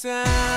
sound.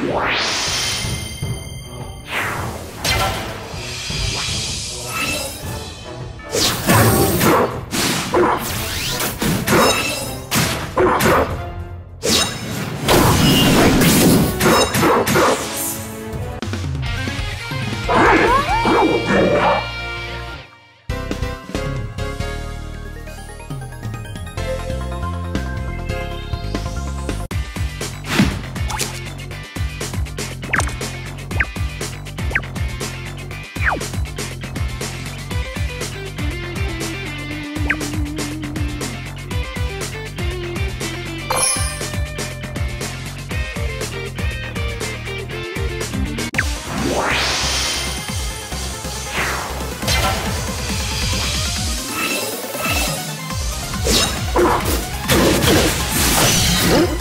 Wow. Huh?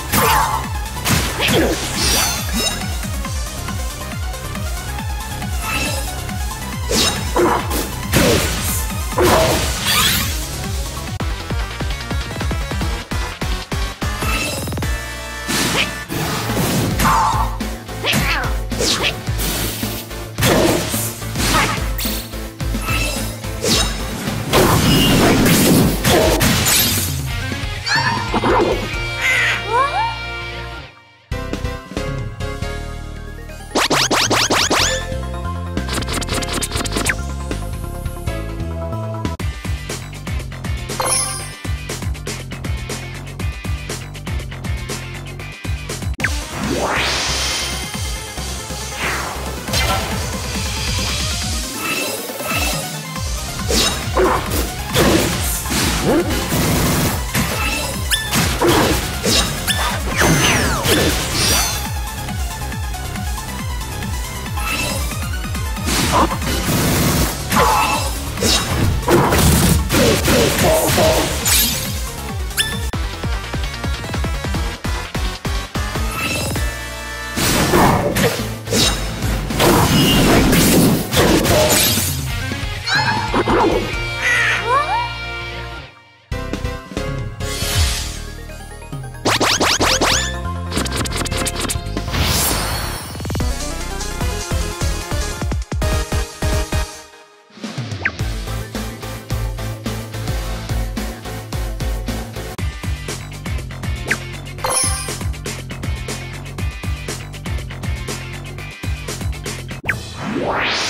Yes.